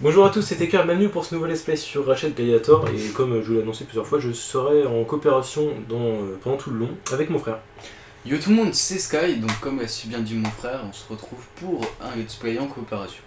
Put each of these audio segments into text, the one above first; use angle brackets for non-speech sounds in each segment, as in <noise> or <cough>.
Bonjour à tous, c'était Karl, bienvenue pour ce nouvel let's play sur Ratchet Gladiator et comme je vous l'ai annoncé plusieurs fois, je serai en coopération dans, euh, pendant tout le long avec mon frère. Yo tout le monde, c'est Sky, donc comme a si bien dit mon frère, on se retrouve pour un let's play en coopération.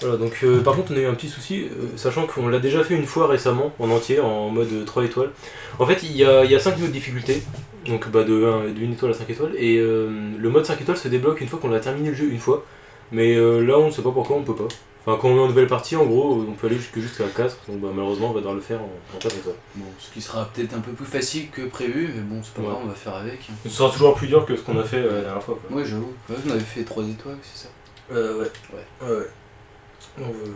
Voilà, donc euh, par contre on a eu un petit souci, euh, sachant qu'on l'a déjà fait une fois récemment, en entier, en mode 3 étoiles. En fait, il y a, il y a 5 niveaux de difficulté, donc bah, de 1, d'une étoile à 5 étoiles, et le mode 5 étoiles se débloque une fois qu'on a terminé le jeu une fois, mais là on ne sait pas pourquoi on peut pas. Enfin, quand on est en nouvelle partie, en gros, on peut aller jusque jusqu'à 4, donc bah, malheureusement on va devoir le faire en, en 4 étoiles. Bon, ce qui sera peut-être un peu plus facile que prévu, mais bon, c'est pas Ouais. grave, on va faire avec. Ce sera toujours plus dur que ce qu'on a fait euh, la dernière fois. Quoi. Ouais, j'avoue. Ouais, on avait fait 3 étoiles, c'est ça? Euh, ouais. Ouais. Ouais, ouais. On veut-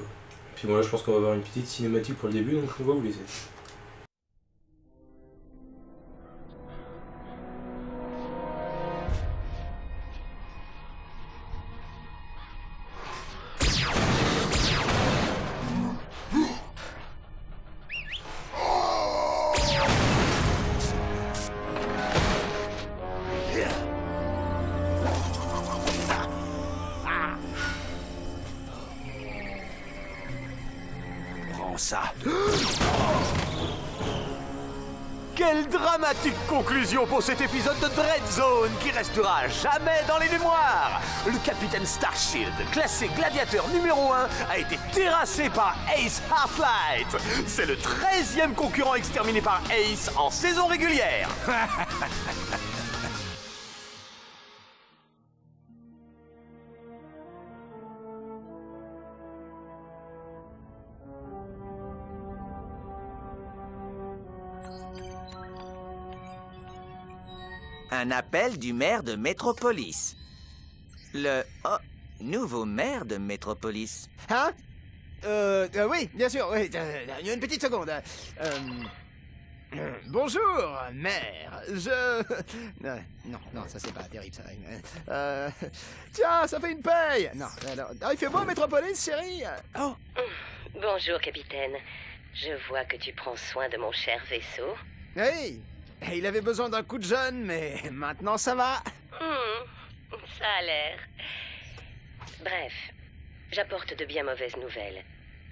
Puis voilà, je pense qu'on va avoir une petite cinématique pour le début, donc on va vous laisser. Pour cet épisode de Dread Zone qui restera jamais dans les mémoires Le capitaine Starshield, classé gladiateur numéro 1, a été terrassé par Ace Half-Light. C'est le 13e concurrent exterminé par Ace en saison régulière. <laughs> Un appel du maire de Métropolis. Le oh, nouveau maire de Métropolis. Hein? Euh, euh, Oui, bien sûr, oui. euh, une petite seconde. euh, euh, bonjour, maire. Je... <laughs> Euh, non, non, ça c'est pas terrible, ça. Euh, tiens, ça fait une paye. Non, alors... Ah, il fait beau, Métropolis, chérie Oh, Bonjour, capitaine. Je vois que tu prends soin de mon cher vaisseau. oui. Il avait besoin d'un coup de jeune, mais maintenant ça va. Hmm, ça a l'air. Bref, j'apporte de bien mauvaises nouvelles.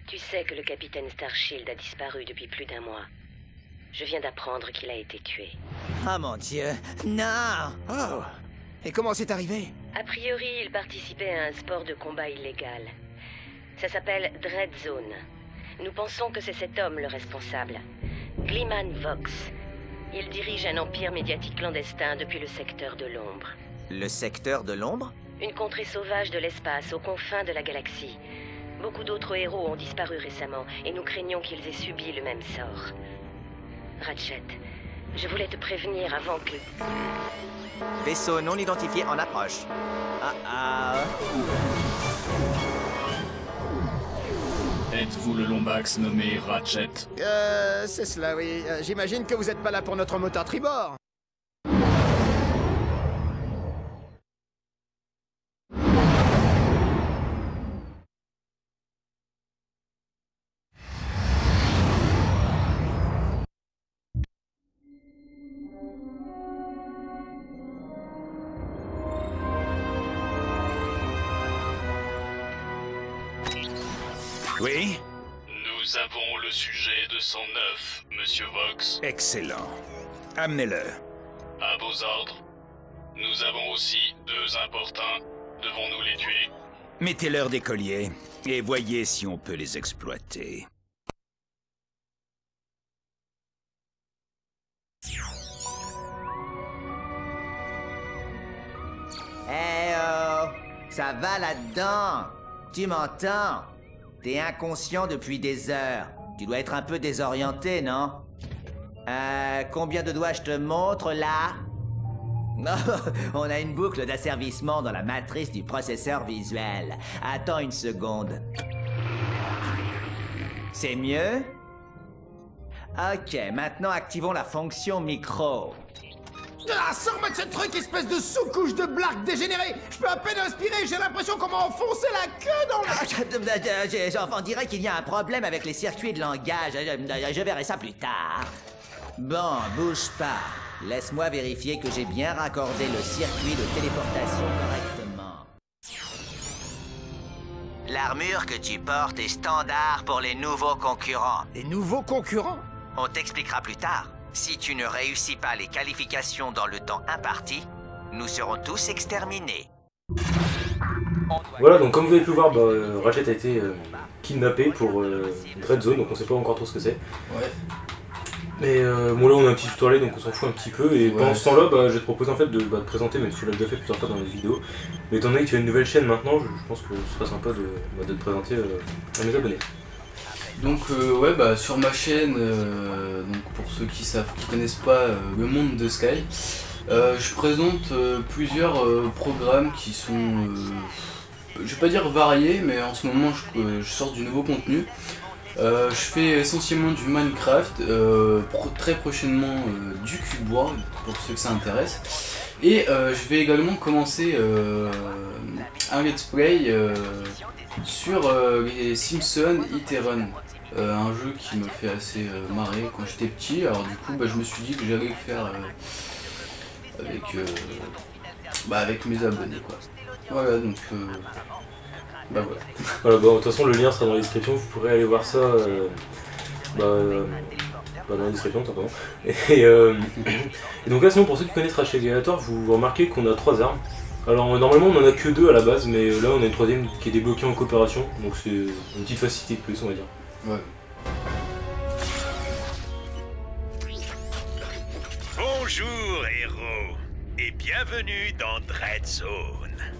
Tu sais que le capitaine Starshield a disparu depuis plus d'un mois. Je viens d'apprendre qu'il a été tué. Oh mon Dieu, non Oh Et comment c'est arrivé? A priori, il participait à un sport de combat illégal. Ça s'appelle Dread Zone. Nous pensons que c'est cet homme le responsable. Gliman Vox. Il dirige un empire médiatique clandestin depuis le secteur de l'ombre. Le secteur de l'ombre? Une contrée sauvage de l'espace aux confins de la galaxie. Beaucoup d'autres héros ont disparu récemment et nous craignons qu'ils aient subi le même sort. Ratchet, je voulais te prévenir avant que... Vaisseau non identifié en approche. Ah ah. Êtes-vous le Lombax nommé Ratchet? Euh, c'est cela, oui. Euh, J'imagine que vous êtes pas là pour notre moteur tribord. Excellent. Amenez-le. À vos ordres. Nous avons aussi deux importuns. Devons-nous les tuer? Mettez-leur des colliers et voyez si on peut les exploiter. Eh oh Ça va là-dedans Tu m'entends? T'es inconscient depuis des heures. Tu dois être un peu désorienté, non? Euh, combien de doigts je te montre là? <laughs> On a une boucle d'asservissement dans la matrice du processeur visuel. Attends une seconde. C'est mieux? Ok, maintenant activons la fonction micro. Ah, sors-moi de ce truc, espèce de sous-couche de blague dégénérée Je peux à peine respirer, j'ai l'impression qu'on m'a enfoncé la queue dans le... <laughs> Je- On dirait qu'il y a un problème avec les circuits de langage. Je verrai ça plus tard. Bon, bouge pas. Laisse-moi vérifier que j'ai bien raccordé le circuit de téléportation correctement. L'armure que tu portes est standard pour les nouveaux concurrents. Les nouveaux concurrents? On t'expliquera plus tard. Si tu ne réussis pas les qualifications dans le temps imparti, nous serons tous exterminés. Voilà, donc comme vous avez pu voir, bah, euh, Ratchet a été euh, kidnappé pour euh, Dread Zone, donc on sait pas encore trop ce que c'est. Ouais. Mais euh, bon là on a un petit tutoriel donc on s'en fout un petit peu et Ouais, pendant ce temps-là bah, je vais te proposer en fait de, bah, de présenter, même si tu l'as déjà fait plusieurs fois dans les vidéos, mais étant donné que tu as une nouvelle chaîne maintenant, je, je pense que ce serait sympa de, bah, de te présenter euh, à mes abonnés. Donc euh, ouais bah sur ma chaîne, euh, donc pour ceux qui savent, qui connaissent pas le monde de Sky, je présente plusieurs programmes qui sont, je vais pas dire variés, mais en ce moment je, je sors du nouveau contenu. Euh, je fais essentiellement du Minecraft, euh, très prochainement euh, du Cube pour ceux que ça intéresse. Et je vais également commencer un let's play sur les Simpsons Hit un jeu qui me fait assez marrer quand j'étais petit. Alors du coup, bah, je me suis dit que j'allais le faire avec, bah, avec mes abonnés. Voilà, donc bah voilà. Voilà, bah, de toute façon le lien sera dans la description, vous pourrez aller voir ça euh, bah, euh, bah, dans la description tout simplement. Et, euh, et donc là sinon pour ceux qui connaissent Ratchet Gladiator, vous remarquez qu'on a trois armes. Alors normalement on en a que deux à la base, mais là on a une troisième qui est débloquée en coopération, donc c'est une petite facilité de plus on va dire. Ouais. Bonjour, héros, et bienvenue dans Dread Zone.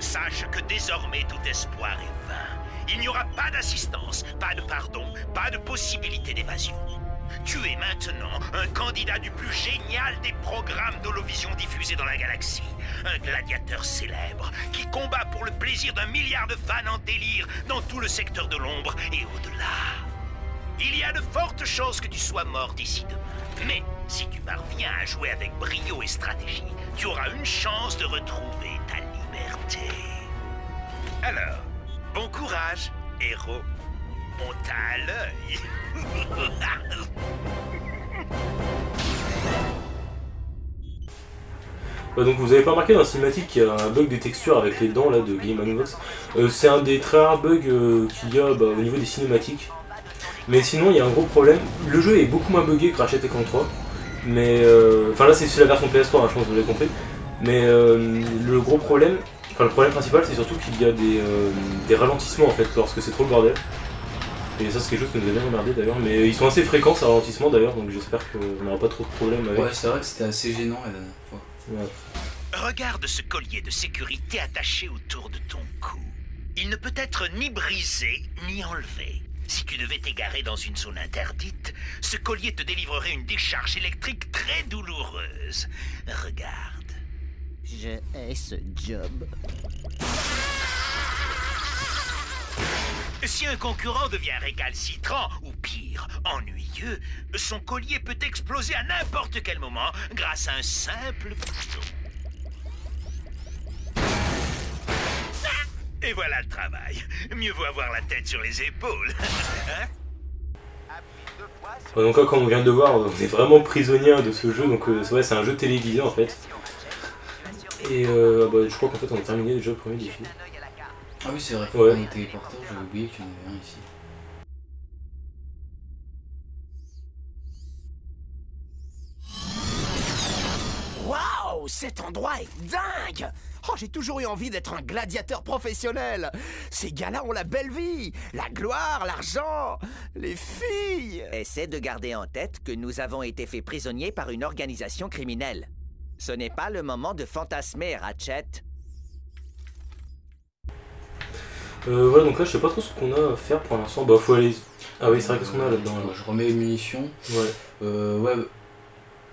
Sache que désormais tout espoir est vain. Il n'y aura pas d'assistance, pas de pardon, pas de possibilité d'évasion. Tu es maintenant un candidat du plus génial des programmes d'holovision diffusés dans la galaxie. Un gladiateur célèbre qui combat pour le plaisir d'un milliard de fans en délire dans tout le secteur de l'ombre et au-delà. Il y a de fortes chances que tu sois mort d'ici demain. Mais si tu parviens à jouer avec brio et stratégie, tu auras une chance de retrouver ta Alors, bon courage, héros. On t'a à l'œil. Bah, <laughs> donc vous avez pas remarqué dans la cinématique qu'il y a un bug des textures avec les dents là de Game Vox. Euh, c'est un des très rares bugs euh, qu'il y a bah, au niveau des cinématiques. Mais sinon il y a un gros problème. Le jeu est beaucoup moins buggé que Ratchet Clank 3. Mais euh, enfin là c'est sur la version PS3, hein, je pense que vous l'avez compris. Mais euh, le gros problème, enfin le problème principal c'est surtout qu'il y a des, euh, des ralentissements en fait lorsque c'est trop le bordel. Et ça c'est quelque chose que nous a bien emmerdé d'ailleurs. Mais ils sont assez fréquents ces ralentissements d'ailleurs, donc j'espère qu'on n'aura pas trop de problèmes avec. Ouais, c'est vrai que c'était assez gênant la dernière fois. Ouais. Regarde ce collier de sécurité attaché autour de ton cou. Il ne peut être ni brisé ni enlevé. Si tu devais t'égarer dans une zone interdite, ce collier te délivrerait une décharge électrique très douloureuse. Regarde. Je hais ce job. Si un concurrent devient récalcitrant ou pire, ennuyeux, son collier peut exploser à n'importe quel moment grâce à un simple bouton. Et voilà le travail. Mieux vaut avoir la tête sur les épaules. <laughs> Hein? Donc là, comme on vient de voir, on est vraiment prisonnier de ce jeu. Donc euh, c'est vrai, c'est un jeu télévisé en fait. Et euh, bah, je crois qu'en fait on a terminé déjà le premier défi. Ah oui, c'est vrai, Ouais. on est téléporteur, j'avais oublié qu'il y en avait un ici. Waouh, cet endroit est dingue Oh, j'ai toujours eu envie d'être un gladiateur professionnel Ces gars-là ont la belle vie La gloire, l'argent, les filles Essaie de garder en tête que nous avons été faits prisonniers par une organisation criminelle. Ce n'est pas le moment de fantasmer, Ratchet. Euh, voilà, donc là je sais pas trop ce qu'on a à faire pour l'instant. Bah faut aller. Ah oui, c'est vrai, qu'est-ce qu'on a là-dedans Moi, là Je remets les munitions. Ouais. Euh, ouais,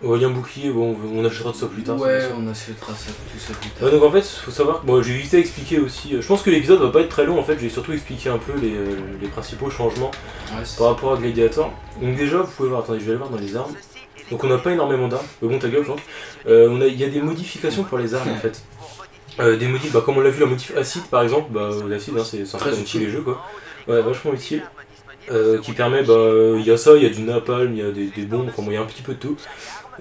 Ouais, il y a un bouclier, bon, on achètera de ça plus tard. ouais, on achètera ça, tout ça plus tard. Ouais, donc en fait, faut savoir, bon, j'ai vite à expliquer aussi. euh, Je pense que l'épisode va pas être très long en fait, j'ai surtout expliqué un peu les, euh, les principaux changements Ouais, par rapport à Gladiator. Donc déjà, vous pouvez voir, attendez, je vais aller voir dans les armes. Donc on n'a pas énormément d'armes, mais bon ta gueule, Jean. Euh, on a- Il y a des modifications pour les armes en fait. Euh, des modifs, bah, comme on l'a vu, la modif acide par exemple, bah, l'acide hein, c'est un Très utile. les jeux quoi. Ouais, vachement utile. euh, qui permet, bah, il y a ça, il y a du napalm, il y a des, des bombes, enfin bon, il y a un petit peu de tout.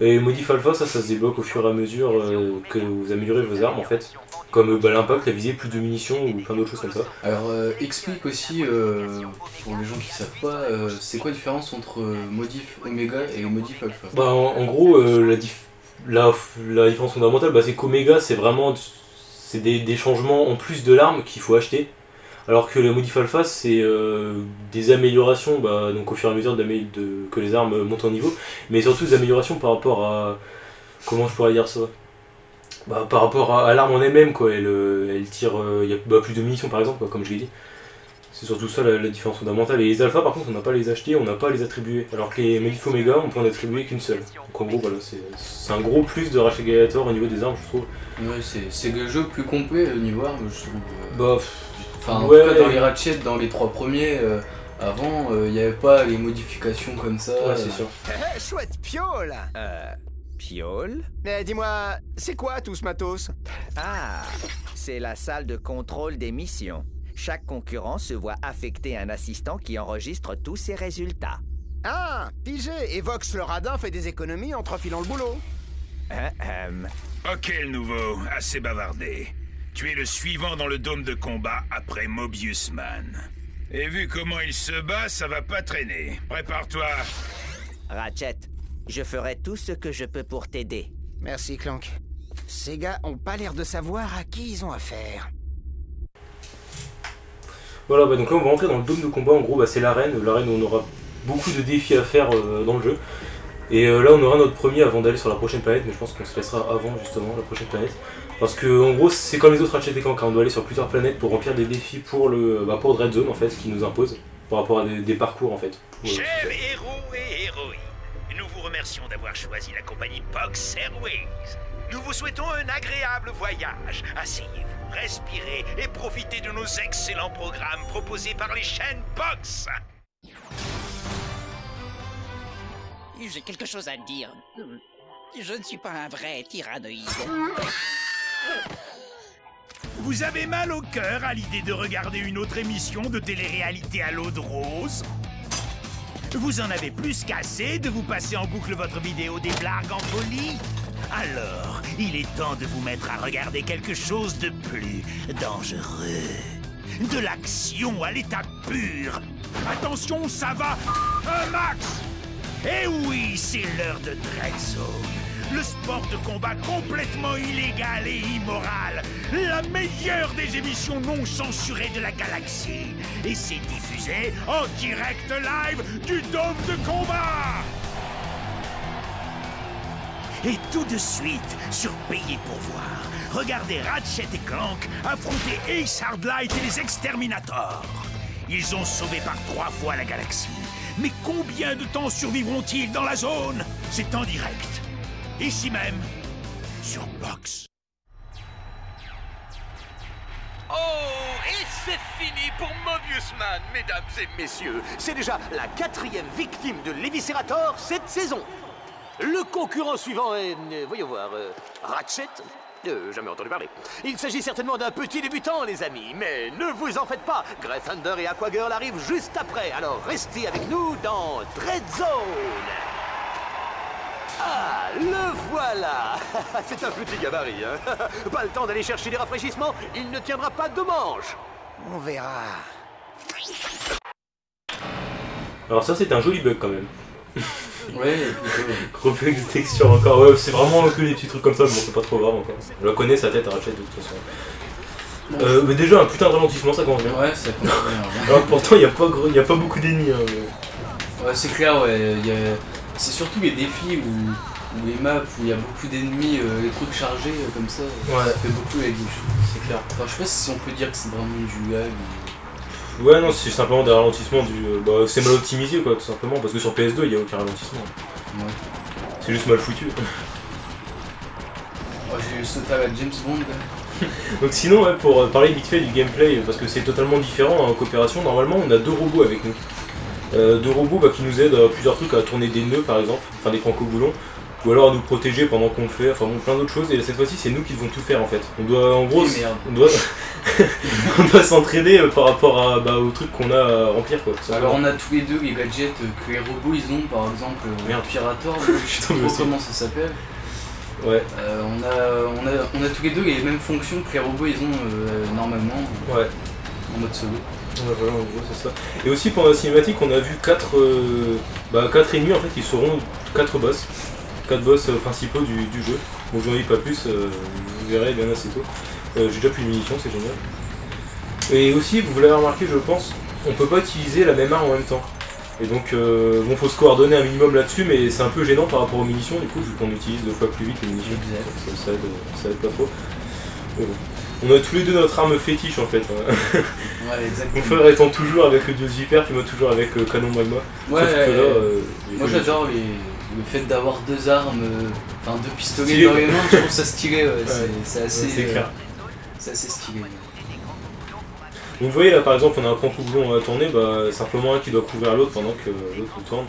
Et modif alpha, ça, ça se débloque au fur et à mesure euh, que vous améliorez vos armes en fait. Comme bah, l'impact, la visée, plus de munitions ou plein d'autres choses comme ça. Alors euh, explique aussi, euh, pour les gens qui savent pas, euh, c'est quoi la différence entre euh, modif oméga et modif alpha Bah, en, en gros, euh, la, dif- la, la différence fondamentale, bah, c'est qu'Omega, c'est vraiment c'est des, des changements en plus de l'arme qu'il faut acheter. Alors que le modif alpha, c'est euh, des améliorations, bah, donc au fur et à mesure de, que les armes montent en niveau, mais surtout des améliorations par rapport à. Comment je pourrais dire ça? Bah, Par rapport à, à l'arme en elle-même, quoi. Elle, euh, elle tire. euh, Il y a bah, plus de munitions, par exemple, quoi, comme je l'ai dit. C'est surtout ça la, la différence fondamentale. Et les alphas, par contre, on n'a pas à les acheter, on n'a pas à les attribuer. Alors que les modifs Omega, on peut en attribuer qu'une seule. Donc en gros, voilà, c'est c'est un gros plus de Ratchet Gladiator au niveau des armes, je trouve. Ouais, c'est le jeu plus complet au niveau arme, je trouve. Bah, pff, Enfin, en ouais. tout cas, dans les Ratchet, dans les trois premiers, euh, avant, il n'y avait pas les modifications comme ça. ouais, c'est sûr. Eh, chouette piole Euh. Piole? Mais dis-moi, c'est quoi tout ce matos? Ah, c'est la salle de contrôle des missions. Chaque concurrent se voit affecter un assistant qui enregistre tous ses résultats. Ah, pigé Et Vox le radin fait des économies en te refilant le boulot. Ahem. Ok, le nouveau, assez bavardé. Tu es le suivant dans le dôme de combat après Mobius Man. Et vu comment il se bat, ça va pas traîner. Prépare-toi. Ratchet, je ferai tout ce que je peux pour t'aider. Merci, Clank. Ces gars ont pas l'air de savoir à qui ils ont affaire. Voilà, bah, donc là on va rentrer dans le dôme de combat. En gros, bah, c'est l'arène, l'arène où on aura beaucoup de défis à faire euh, dans le jeu. Et euh, là, on aura notre premier avant d'aller sur la prochaine planète, mais je pense qu'on se laissera avant justement la prochaine planète. Parce que en gros, c'est comme les autres Ratchet et Clank, on doit aller sur plusieurs planètes pour remplir des défis pour le bah, pour Dread Zone en fait, qui nous impose par rapport à des, des parcours en fait. Chers héros et héroïnes, nous vous remercions d'avoir choisi la compagnie Box Airways. Nous vous souhaitons un agréable voyage. Asseyez-vous, respirez et profitez de nos excellents programmes proposés par les chaînes Box. J'ai quelque chose à dire. Je ne suis pas un vrai tyrannoïde. Vous avez mal au cœur à l'idée de regarder une autre émission de télé-réalité à l'eau de rose Vous en avez plus qu'assez de vous passer en boucle votre vidéo des blagues en folie Alors, il est temps de vous mettre à regarder quelque chose de plus dangereux. De l'action à l'état pur. Attention, ça va un max Eh oui, c'est l'heure de Dread Zone. Le sport de combat complètement illégal et immoral. La meilleure des émissions non censurées de la galaxie. Et c'est diffusé en direct live du Dôme de combat. Et tout de suite, sur Payer pour voir, regardez Ratchet et Clank affronter Ace Hardlight et les Exterminators. Ils ont sauvé par trois fois la galaxie. Mais combien de temps survivront-ils dans la zone? C'est en direct. Ici même, sur Box. Oh, et c'est fini pour Mobius Man, mesdames et messieurs. C'est déjà la quatrième victime de l'Eviscerator cette saison. Le concurrent suivant est, euh, voyons voir, euh, Ratchet. Euh, jamais entendu parler. Il s'agit certainement d'un petit débutant, les amis, mais ne vous en faites pas. Grey Thunder et Aquagirl arrivent juste après, alors restez avec nous dans Dread Zone. Ah, le voilà <laughs> C'est un petit gabarit, hein <laughs> Pas le temps d'aller chercher des rafraîchissements, il ne tiendra pas deux manches On verra. Alors ça, c'est un joli bug quand même. <laughs> Ouais. Gros bug de texture encore. Ouais, c'est vraiment que des petits trucs comme ça, mais bon, c'est pas trop grave encore. Je la connais sa tête à Ratchet de toute façon. Euh, mais déjà, un putain de ralentissement, ça commence bien. Ouais, ça compte bien. Alors pourtant, il n'y a, pas gros- y a pas beaucoup d'ennemis. hein, mais- Ouais, c'est clair, ouais. il y a- C'est surtout les défis où, où les maps où il y a beaucoup d'ennemis, euh, les trucs chargés euh, comme ça, Ouais. ça fait beaucoup la gauche. C'est clair. Enfin, je sais pas si on peut dire que c'est vraiment du lag. ou- Ouais, non, c'est simplement des ralentissements du. euh, Bah, c'est mal optimisé, quoi, tout simplement, parce que sur PS2, il n'y a aucun ralentissement. Ouais. C'est juste mal foutu. <laughs> Oh, j'ai sauté à la James Bond. là. <laughs> Donc, sinon, ouais, pour euh, parler vite fait du gameplay, parce que c'est totalement différent hein, en coopération, normalement, on a deux robots avec nous. Euh, deux robots bah, qui nous aident à plusieurs trucs, à tourner des nœuds par exemple, enfin des franco-boulons. ou alors à nous protéger pendant qu'on le fait, enfin bon, plein d'autres choses. Et cette fois-ci, c'est nous qui devons tout faire en fait. On doit, en gros, on doit, <laughs> on doit s'entraîner euh, par rapport à, bah, aux trucs qu'on a à remplir quoi. Alors on a tous les deux les gadgets que les robots ils ont, par exemple euh, Merde. Pirator, <laughs> je sais pas comment ça s'appelle. Ouais, Euh, on, a, on, a, on a tous les deux les mêmes fonctions que les robots ils ont euh, normalement ouais. en mode solo. Ouais, voilà, en gros, c'est ça. Et aussi pendant la cinématique, on a vu 4 bah, quatre ennemis en fait qui seront 4 boss. 4 boss euh, principaux du, du jeu. Bon, j'en dis pas plus, euh, vous verrez bien assez tôt. Euh, J'ai déjà plus de munitions, c'est génial. Et aussi, vous l'avez remarqué, je pense, on peut pas utiliser la même arme en même temps. Et donc, euh, bon, faut se coordonner un minimum là-dessus, mais c'est un peu gênant par rapport aux munitions, du coup, vu qu'on utilise deux fois plus vite les munitions. Ça, ça aide, ça aide pas trop. Mais bon. On a tous les deux notre arme fétiche en fait. hein. Ouais, Mon exactement. frère étant toujours avec le dieu Hyper, puis moi toujours avec euh, Canon Magma. Ouais, Sauf que là, euh, moi j'adore les- le fait d'avoir deux armes, euh, enfin deux pistolets Stylé. dans les mains, je trouve ça stylé, ouais, c'est- Ouais. c'est assez, c'est assez stylé. Donc vous voyez là par exemple, on a un point couplon à tourner, bah simplement un qui doit couvrir l'autre pendant que l'autre le tourne.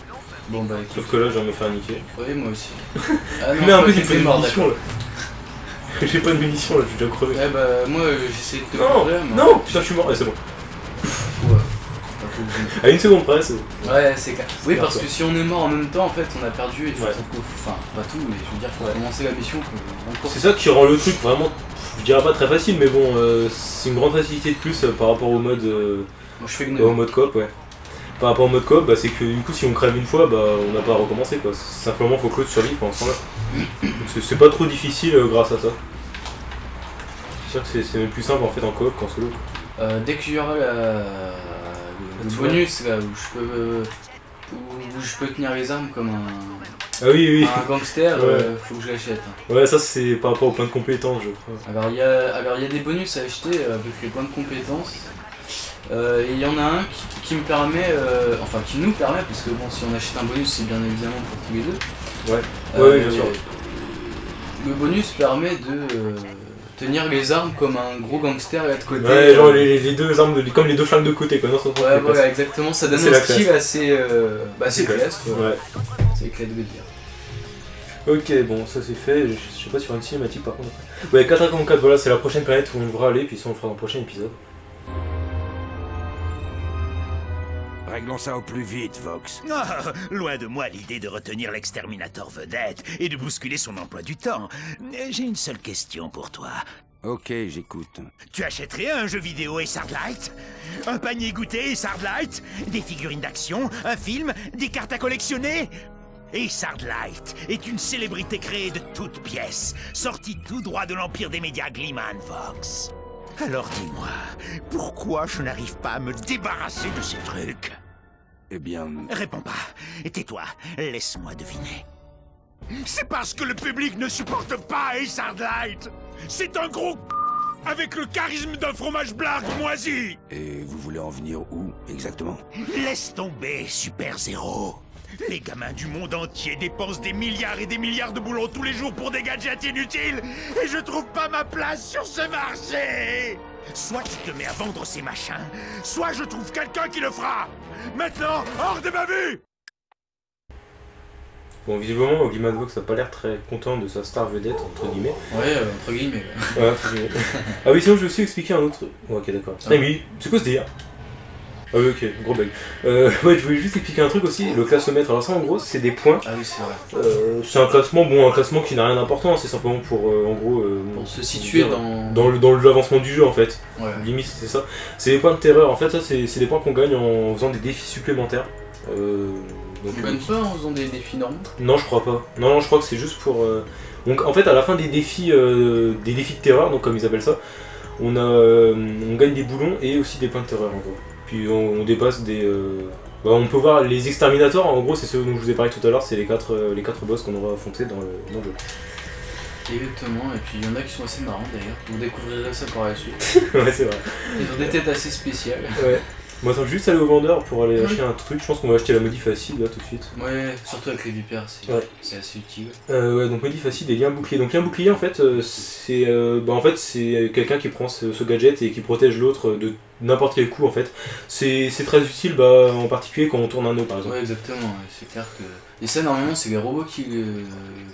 Bon bah Sauf que là, je viens de me faire niquer. Oui, moi aussi. <laughs> Ah Mais un peu, mort, munitions là. <laughs> J'ai pas de munitions là, je suis déjà crevé. Ouais, bah moi euh, j'essaie de te Non, couvrir, mais- non, putain, je suis mort. Ouais, c'est bon. Ouais. À une seconde près, c'est. Ouais, c'est clair. Oui, parce quoi. que si on est mort en même temps, en fait, on a perdu et Ouais. s'en- Enfin, pas tout, mais je veux dire, faut Ouais. commencer la mission. C'est ça qui rend le truc vraiment, je dirais pas très facile, mais bon, euh, c'est une grande facilité de plus euh, par rapport au mode, euh, Moi je fais le au mode coop, ouais. Par rapport au mode coop, bah, c'est que du coup, si on crève une fois, bah, on n'a pas à recommencer quoi. Simplement, faut que l'autre survive pendant ce temps-là. Donc, c'est- pas trop difficile euh, grâce à ça. C'est sûr que c'est- même plus simple en fait en coop qu'en solo. quoi. Euh, dès qu'il y aura la... le, bonus là où je peux euh, où, je peux tenir les armes comme un, Ah oui, oui. un gangster, Ouais. euh, faut que je l'achète. hein. Ouais, ça c'est par rapport au point de compétence, je crois. Alors il y a alors il y a des bonus à acheter avec les points de compétence. Euh, et il y en a un qui, qui me permet, euh, enfin qui nous permet, parce que bon si on achète un bonus c'est bien évidemment pour tous les deux. Ouais. Euh, Ouais, bien sûr. Le bonus permet de tenir les armes comme un gros gangster à de côté. Ouais, genre les, les deux armes, de, comme les deux flammes de côté, quoi. Non, Ouais, voilà, exactement, ça donne un style assez, euh, bah, assez C'est classe, quoi. Ouais. C'est éclat de le dire. Ok, bon, ça c'est fait. Je, je sais pas sur une cinématique par contre. Ouais, 454, voilà, c'est la prochaine planète où on devra aller, puis ça on le fera dans le prochain épisode. Réglons ça au plus vite, Vox. <laughs> Ah, loin de moi l'idée de retenir l'exterminateur vedette et de bousculer son emploi du temps. J'ai une seule question pour toi. Ok, j'écoute. Tu achèterais un jeu vidéo et Sardlight? Un panier goûté et Sardlight? Des figurines d'action? Un film? Des cartes à collectionner? Et Sardlight est une célébrité créée de toutes pièces, sortie tout droit de l'empire des médias Gleeman Vox. Alors dis-moi, pourquoi je n'arrive pas à me débarrasser de ces trucs? Eh bien, Réponds pas. Tais-toi. Laisse-moi deviner. C'est parce que le public ne supporte pas Ace Hardlight. C'est un gros avec le charisme d'un fromage blanc moisi. et vous voulez en venir où, exactement? Laisse tomber, Super Zéro. Les gamins du monde entier dépensent des milliards et des milliards de boulons tous les jours pour des gadgets inutiles et je trouve pas ma place sur ce marché. Soit tu te mets à vendre ces machins, soit je trouve quelqu'un qui le fera. Maintenant, hors de ma vue Bon, visiblement, Guy Vox a pas l'air très content de sa star vedette, entre guillemets. Ouais, euh, entre guillemets. ouais. Entre guillemets. <laughs> ah oui, sinon je vais aussi expliquer un autre. Ouais, ok, d'accord. Ah oui, c'est quoi ce délire? Ah oui, ok, gros bug. Euh, <laughs> ouais, je voulais juste expliquer un truc aussi, le classomètre. Alors ça, en gros, c'est des points. Ah oui, c'est vrai. Euh, c'est un classement, bon, un classement qui n'a rien d'important, c'est simplement pour, euh, en gros... euh, Pour se situer dire, dans... dans le dans l'avancement du jeu en fait. Ouais. Limite c'est ça. C'est des points de terreur. En fait ça c'est c'est des points qu'on gagne en faisant des défis supplémentaires. Euh, donc, On gagne pas en faisant des défis normaux? Non je crois pas. Non non je crois que c'est juste pour. euh, Donc en fait à la fin des défis euh, des défis de terreur donc comme ils appellent ça, on a euh, on gagne des boulons et aussi des points de terreur en gros. Puis on, on dépasse des. euh, bah, on peut voir les exterminateurs en gros c'est ceux dont je vous ai parlé tout à l'heure c'est les quatre euh, les quatre boss qu'on aura affrontés dans le, dans le jeu. Exactement, et puis il y en a qui sont assez marrants d'ailleurs. Vous découvrirez ça par la suite. <laughs> ouais c'est vrai. Ils ont des têtes assez spéciales. Ouais. Moi, attends, juste aller au vendeur pour aller Oui. acheter un truc. Je pense qu'on va acheter la modif acide là tout de suite. Ouais, surtout avec les vipères, c'est Ouais. c'est assez utile. Euh, ouais, donc modif acide et lien bouclier. Donc lien bouclier, en fait, euh, c'est euh, bah, en fait, c'est quelqu'un qui prend ce, ce gadget et qui protège l'autre de n'importe quel coup, en fait. C'est c'est très utile, bah, en particulier quand on tourne un nœud, par exemple. Ouais, exactement, ouais, c'est clair que. Et ça, normalement, c'est les robots qui, euh,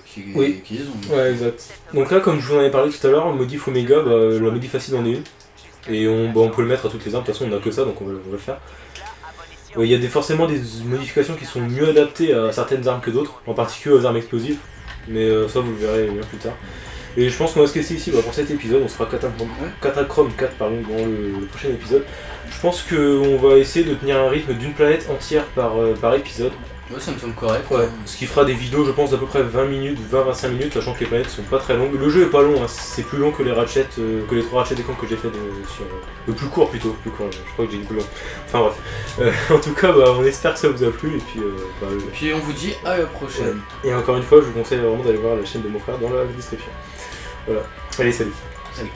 qui, Oui. qui les ont. Ouais, exact. Donc là, comme je vous en avais parlé tout à l'heure, modif Omega, bah, la modif acide en est une. Et on, bah, on peut le mettre à toutes les armes, de toute façon on a que ça, donc on va, le faire. Euh, Il y a des, forcément des modifications qui sont mieux adaptées à certaines armes que d'autres, en particulier aux armes explosives. Mais euh, ça, vous le verrez bien plus tard. Et je pense qu'on va se laisser ici bah, pour cet épisode, on se fera Catachrome, Catachrome 4 pardon, dans le, prochain épisode. Je pense qu'on va essayer de tenir un rythme d'une planète entière par, euh, par épisode. Ouais, ça me semble correct. Ouais, ce qui fera des vidéos, je pense, d'à peu près 20 minutes, 20-25 minutes, sachant que les planètes sont pas très longues. Le jeu est pas long, hein, c'est plus long que les Ratchet, euh, que les trois Ratchet d'écran que j'ai fait de- sur. euh, le plus court plutôt, plus court, je crois que j'ai dit plus long. Enfin bref. Euh, <laughs> en tout cas, bah, on espère que ça vous a plu, et puis. euh, bah, Et puis on vous dit à la prochaine. Et encore une fois, je vous conseille vraiment d'aller voir la chaîne de mon frère dans la description. Voilà. Allez, salut. Salut.